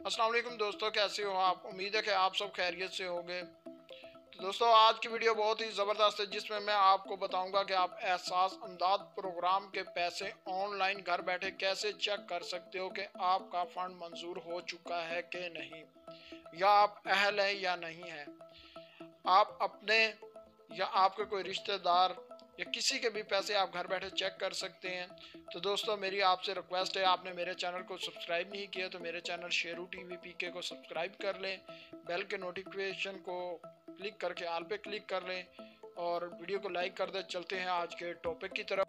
अस्सलाम वालेकुम दोस्तों, कैसे हो आप? उम्मीद है कि आप सब खैरियत से होंगे। तो दोस्तों, आज की वीडियो बहुत ही ज़बरदस्त है, जिसमें मैं आपको बताऊँगा कि आप एहसास अमदाद प्रोग्राम के पैसे ऑनलाइन घर बैठे कैसे चेक कर सकते हो कि आपका फ़ंड मंजूर हो चुका है कि नहीं, या आप अहल हैं या नहीं हैं। आप अपने या आपके कोई रिश्तेदार या किसी के भी पैसे आप घर बैठे चेक कर सकते हैं। तो दोस्तों, मेरी आपसे रिक्वेस्ट है, आपने मेरे चैनल को सब्सक्राइब नहीं किया तो मेरे channel Sheru T V P के को सब्सक्राइब कर लें बेल के नोटिफिकेशन को क्लिक करके आल पे क्लिक कर लें और वीडियो को लाइक कर दें। चलते हैं आज के टॉपिक की तरफ़।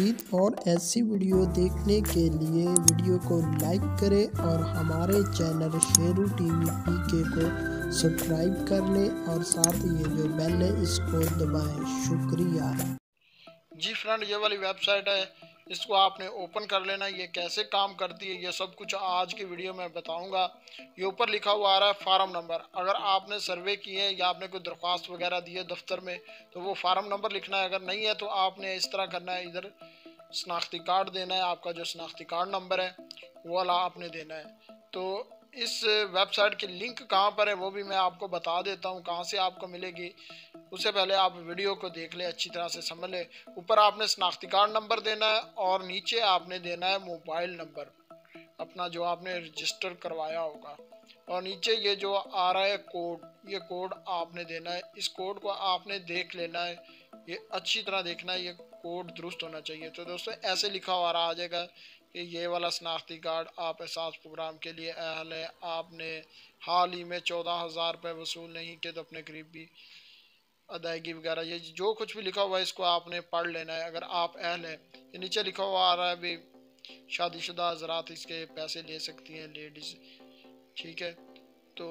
मज़ीद और ऐसी वीडियो देखने के लिए वीडियो को लाइक करें और हमारे चैनल शेरू टीवी पी के को सब्सक्राइब कर लें और साथ ही ये जो बेल है, इसको दबाएँ। शुक्रिया। जी फ्रेंड, ये वाली वेबसाइट है इसको आपने ओपन कर लेना, ये कैसे काम करती है, ये सब कुछ आज की वीडियो में बताऊँगा। ये ऊपर लिखा हुआ आ रहा है फार्म नंबर। अगर आपने सर्वे किए या आपने कोई दरख्वास्त वगैरह दी है दफ्तर में तो वो फार्म नंबर लिखना है। अगर नहीं है तो आपने इस तरह करना है, इधर शनाख्ती कार्ड देना है, आपका जो शनाख्ती कार्ड नंबर है, वो वाला आपने देना है। तो इस वेबसाइट की लिंक कहाँ पर है, वो भी मैं आपको बता देता हूँ, कहाँ से आपको मिलेगी। उससे पहले आप वीडियो को देख लें, अच्छी तरह से समझ लें। ऊपर आपने शनाख्ती कार्ड नंबर देना है और नीचे आपने देना है मोबाइल नंबर, अपना जो आपने रजिस्टर करवाया होगा। और नीचे ये जो आ रहा है कोड, ये कोड आपने देना है। इस कोड को आपने देख लेना है। ये अच्छी तरह देखना है, ये कोड दुरुस्त होना चाहिए। तो दोस्तों, ऐसे लिखा हुआ आ जाएगा। कि ये वाला शनाख्ती कार्ड आप एहसास प्रोग्राम के लिए अहल है। आपने हाल ही में चौदह हज़ार रुपये वसूल नहीं किए तो अपने करीबी अदायगी वगैरह, ये जो कुछ भी लिखा हुआ है, इसको आपने पढ़ लेना है। अगर आप अहल हैं, ये नीचे लिखा हुआ आ रहा है भी शादीशुदा हजरात इसके पैसे ले सकती हैं, लेडीज़, ठीक है? तो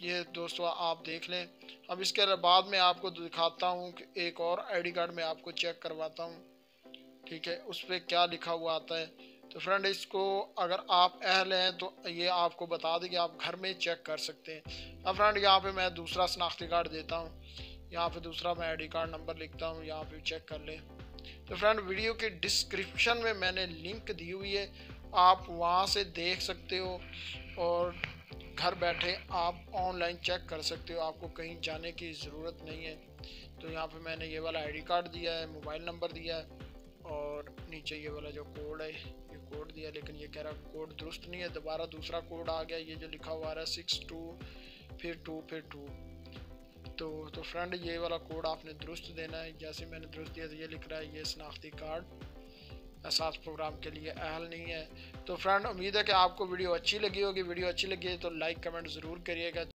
ये दोस्तों आप देख लें। अब इसके बाद में आपको दिखाता हूँ कि एक और आईडी कार्ड में आपको चेक करवाता हूँ। ठीक है, उस पर क्या लिखा हुआ आता है? तो फ्रेंड इसको अगर आप अहल हैं तो ये आपको बता दें कि आप घर में चेक कर सकते हैं। अब फ्रेंड यहाँ पे मैं दूसरा शनाख्ती कार्ड देता हूँ। यहाँ पे दूसरा मैं आईडी कार्ड नंबर लिखता हूँ, यहाँ पे चेक कर लें। तो फ्रेंड वीडियो के डिस्क्रिप्शन में मैंने लिंक दी हुई है। आप वहाँ से देख सकते हो और घर बैठे आप ऑनलाइन चेक कर सकते हो। आपको कहीं जाने की ज़रूरत नहीं है। तो यहाँ पे मैंने ये वाला आईडी कार्ड दिया है मोबाइल नंबर दिया है। और नीचे ये वाला जो कोड है, ये कोड दिया, लेकिन ये कह रहा कोड दुरुस्त नहीं है। दोबारा दूसरा कोड आ गया, ये जो लिखा हुआ रहा है सिक्स टू फिर टू फिर टू तो तो फ्रेंड ये वाला कोड आपने दुरुस्त देना है। जैसे मैंने दुरुस्त दिया तो ये लिख रहा है, ये शनाख्ती कार्ड एहसास प्रोग्राम के लिए अहल नहीं है। तो फ्रेंड उम्मीद है कि आपको वीडियो अच्छी लगी होगी। वीडियो अच्छी लगी है तो लाइक कमेंट ज़रूर करिएगा।